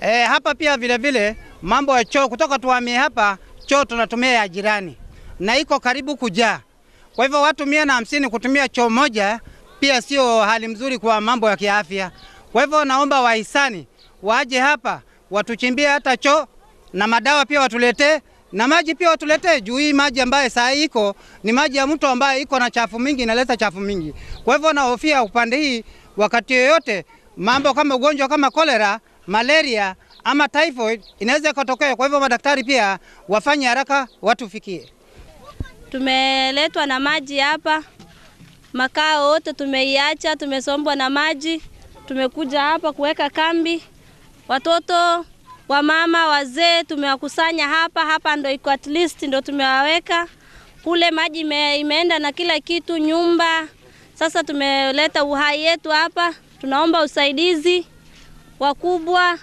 E, hapa pia vile vile mambo ya choo, kutoka tuhamie hapa, choo tunatumia ya jirani na iko karibu kujaa. Kwa hivyo watu mia na hamsini kutumia choo moja pia sio hali mzuri kwa mambo ya kiafya. Kwa hivyo naomba wahisani waje hapa watuchimbie hata choo na madawa pia watuletee na maji pia watuletee, juu hii maji ambayo saa hii iko ni maji ya mto ambayo iko na chafu mingi, inaleta chafu mingi. Kwa hivyo nahofia upande hii, wakati yoyote mambo kama ugonjwa kama kolera, malaria ama typhoid inaweza ikatokea. Kwa hivyo madaktari pia wafanye haraka watu fikie Tumeletwa na maji hapa, makao wote tumeiacha, tumesombwa na maji. Tumekuja hapa kuweka kambi, watoto wa mama wazee tumewakusanya hapa hapa, ndo iko at least ndo tumewaweka kule. Maji ime, imeenda na kila kitu, nyumba. Sasa tumeleta uhai yetu hapa, tunaomba usaidizi wakubwa,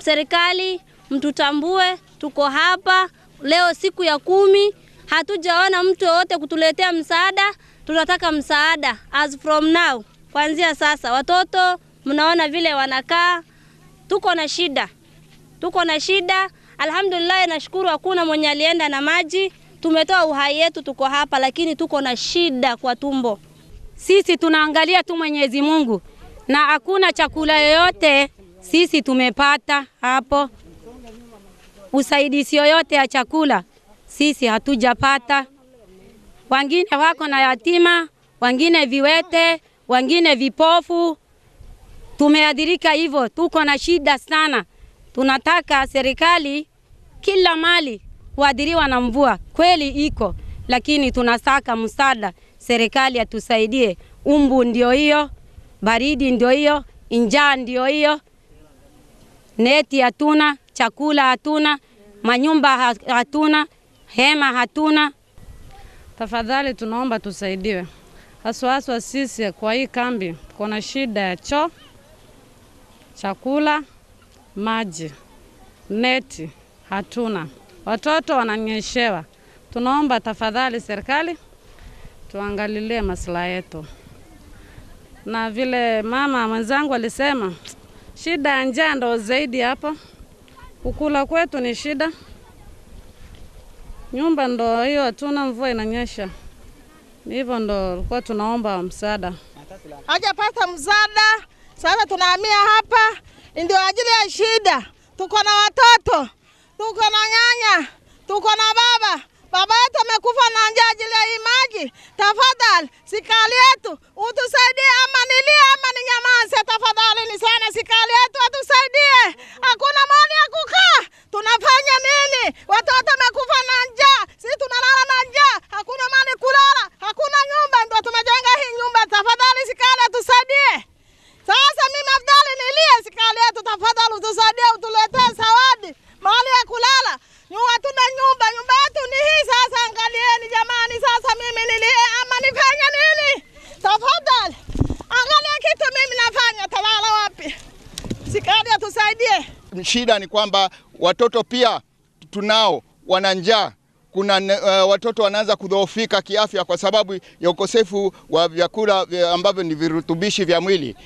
serikali mtutambue, tuko hapa leo siku ya kumi, hatujaona mtu yoyote kutuletea msaada. Tunataka msaada as from now, kuanzia sasa. Watoto mnaona vile wanakaa, tuko na shida, tuko na shida. Alhamdulillah, nashukuru hakuna mwenye alienda na maji. Tumetoa uhai yetu, tuko hapa, lakini tuko na shida kwa tumbo. Sisi tunaangalia tu Mwenyezi Mungu na hakuna chakula yoyote sisi tumepata hapo, usaidizi yoyote ya chakula sisi hatujapata. Wengine wako na yatima, wengine viwete, wengine vipofu. Tumeadhirika hivyo, tuko na shida sana. Tunataka serikali kila mali kuadhiriwa na mvua kweli iko, lakini tunasaka msaada, serikali atusaidie. Umbu ndio hiyo, baridi ndio hiyo, njaa ndio hiyo, neti hatuna, chakula hatuna, manyumba hatuna, hema hatuna. Tafadhali tunaomba tusaidiwe, haswa haswa sisi kwa hii kambi kuna na shida ya choo, chakula, maji, neti hatuna, watoto wananyeshewa. Tunaomba tafadhali serikali tuangalilie maslahi yetu, na vile mama mwenzangu alisema, shida ya njaa ndo zaidi hapa, Kukula kwetu ni shida, nyumba ndo hiyo hatuna, mvua inanyesha. Hivyo ndo likuwa tunaomba msaada. hajapata msaada. Sasa tunahamia hapa ndio ajili ya shida. Tuko na watoto, tuko na nyanya, tuko na baba. Baba yetu amekufa na njaa ajili ya hii maji. Tafadhali serikali yetu utusaidie, ama nilie ama ninyamaze. Tafadhali ni sana, serikali yetu atusaidie. Hakuna mahali ya kukaa, tunafanya nini? Watoto wamekufa na njaa, sisi tunalala na njaa, hakuna mahali kulala, hakuna nyumba. Ndio tumejenga hii nyumba. Tafadhali serikali atusaidie. Sasa mimi afadhali nilie, serikali yetu tafadhali utusaidie, utuletee zawadi mahali ya kulala. Nyu hatuna nyumba, nyumba yetu ni hii. Sasa angalieni jamani, sasa mimi nilie ama nifanye nini? Tafadhali angalia kitu mimi nafanya, talala wapi? Atusaidie. Shida ni kwamba watoto pia tunao wana njaa. Kuna uh, watoto wanaanza kudhoofika kiafya kwa sababu ya ukosefu wa vyakula ambavyo ni virutubishi vya mwili.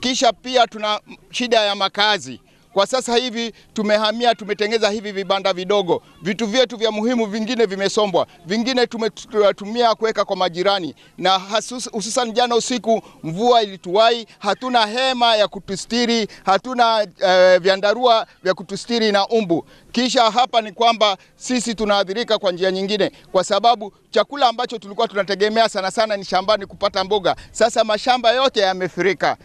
Kisha pia tuna shida ya makazi. Kwa sasa hivi tumehamia, tumetengeza hivi vibanda vidogo. Vitu vyetu vya muhimu vingine vimesombwa, vingine tumetumia kuweka kwa majirani, na hususan jana usiku mvua ilituwai, hatuna hema ya kutustiri, hatuna eh, vyandarua vya kutustiri na umbu. Kisha hapa ni kwamba sisi tunaathirika kwa njia nyingine, kwa sababu chakula ambacho tulikuwa tunategemea sana sana ni shambani kupata mboga, sasa mashamba yote yamefurika